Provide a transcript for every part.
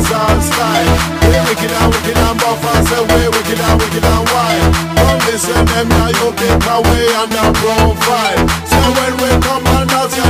dancehall style We wicked and wicked and buff and say we wicked and wicked and wild. Come listen them now you take away on the profile So when we come and dance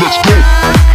Let's go.